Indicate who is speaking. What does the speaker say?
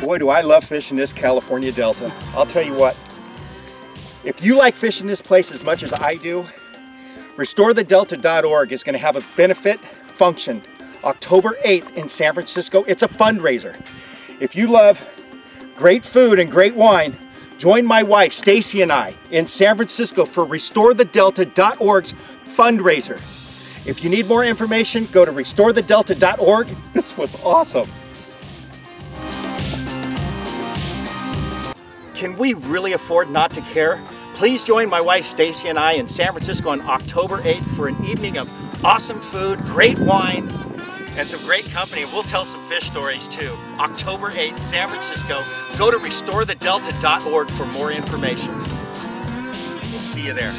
Speaker 1: Boy, do I love fishing this California Delta. I'll tell you what, if you like fishing this place as much as I do, RestoreTheDelta.org is going to have a benefit function October 8th in San Francisco. It's a fundraiser. If you love great food and great wine, join my wife Stacy and I in San Francisco for RestoreTheDelta.org's fundraiser. If you need more information, go to RestoreTheDelta.org. This was awesome. Can we really afford not to care? Please join my wife Stacy and I in San Francisco on October 8th for an evening of awesome food, great wine, and some great company. We'll tell some fish stories too. October 8th, San Francisco. Go to restorethedelta.org for more information. We'll see you there.